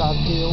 about you.